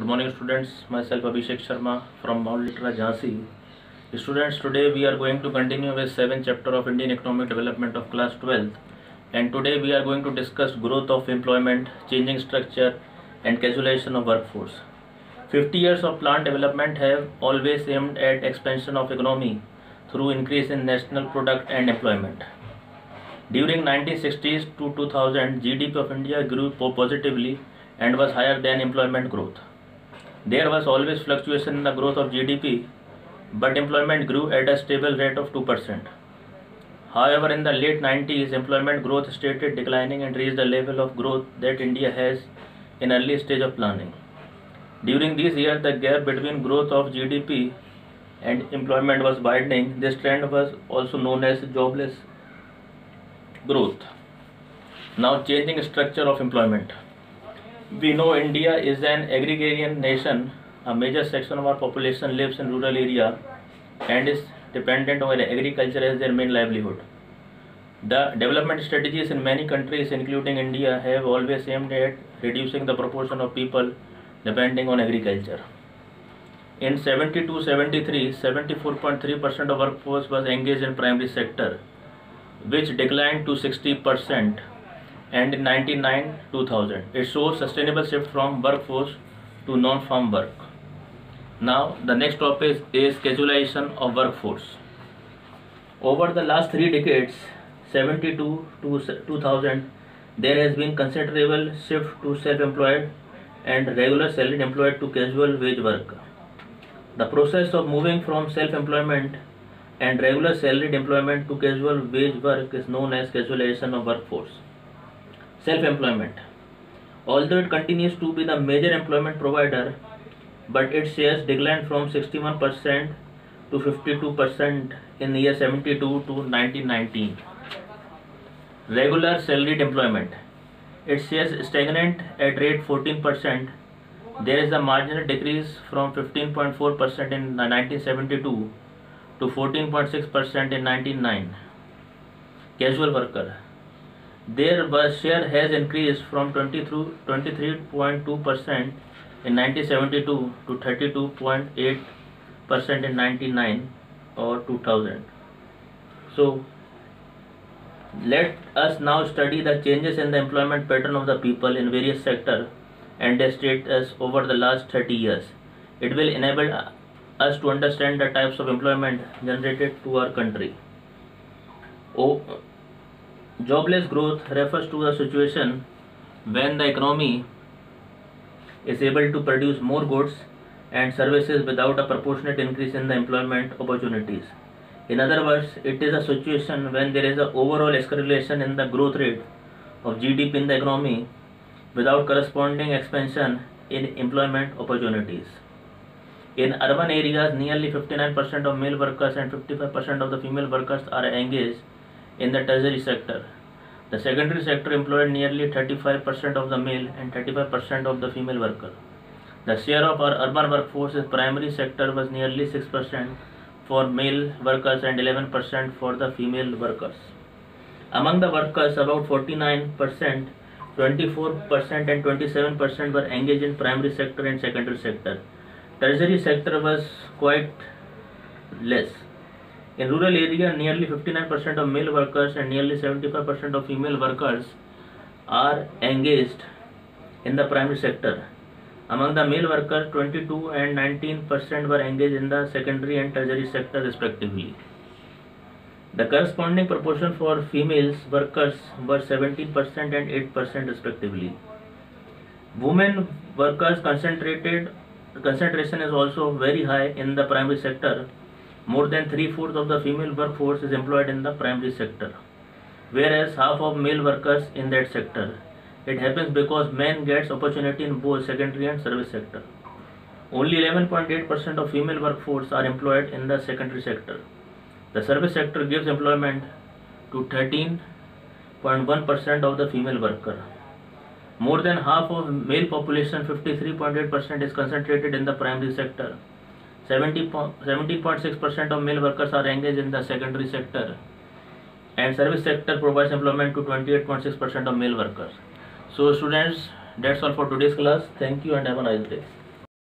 Good morning students, myself Abhishek Sharma from Mount Litera Jhansi. Students, today we are going to continue with 7th chapter of Indian Economic Development of class 12 and today we are going to discuss growth of employment, changing structure and casualization of workforce. 50 years of planned development have always aimed at expansion of economy through increase in national product and employment. During 1960s to 2000, GDP of India grew po- positively and was higher than employment growth. There was always fluctuation in the growth of GDP, but employment grew at a stable rate of 2%. However, in the late 90s, employment growth started declining and reached the level of growth that India has in early stage of planning. During these years, the gap between growth of GDP and employment was widening. This trend was also known as jobless growth. Now, changing structure of employment. We know India is an agrarian nation. A major section of our population lives in rural area and is dependent on agriculture as their main livelihood. The development strategies in many countries, including India, have always aimed at reducing the proportion of people depending on agriculture. In 72-73, 74.3% of workforce was engaged in primary sector, which declined to 60% and in 99-2000. It shows sustainable shift from workforce to non-farm work. Now the next topic is casualization of workforce. Over the last three decades, 72 to 2000, there has been considerable shift to self-employed and regular salaried employed to casual wage work. The process of moving from self-employment and regular salaried employment to casual wage work is known as casualization of workforce. Self-employment. Although it continues to be the major employment provider, but its shares declined from 61% to 52% in the year 72 to 1919. Regular salaried employment. Its shares stagnant at rate 14%. There is a marginal decrease from 15.4% in 1972 to 14.6% in 1999. Casual worker. Their was share has increased from 23 23.2% in 1972 to 32.8 percent in 99 or 2000 so let us now study the changes in the employment pattern of the people in various sectors and their status over the last 30 years. It will enable us to understand the types of employment generated to our country. Oh, jobless growth refers to the situation when the economy is able to produce more goods and services without a proportionate increase in the employment opportunities. In other words, it is a situation when there is an overall escalation in the growth rate of GDP in the economy without corresponding expansion in employment opportunities. In urban areas, nearly 59% of male workers and 55% of the female workers are engaged in the tertiary sector. The secondary sector employed nearly 35% of the male and 35% of the female worker. The share of our urban workforce in primary sector was nearly 6% for male workers and 11% for the female workers. Among the workers, about 49%, 24% and 27% were engaged in primary sector and secondary sector. Tertiary sector was quite less. In rural area, nearly 59% of male workers and nearly 75% of female workers are engaged in the primary sector. Among the male workers, 22 and 19% were engaged in the secondary and tertiary sector respectively. The corresponding proportion for females workers were 17% and 8% respectively. Women workers concentrated concentration is also very high in the primary sector more than three-fourths of the female workforce is employed in the primary sector, whereas half of male workers in that sector. It happens because men gets opportunity in both secondary and service sector. Only 11.8% of female workforce are employed in the secondary sector. The service sector gives employment to 13.1% of the female worker. More than half of male population, 53.8%, is concentrated in the primary sector. 17.6% of male workers are engaged in the secondary sector and service sector provides employment to 28.6% of male workers. So students, that's all for today's class. Thank you and have a nice day.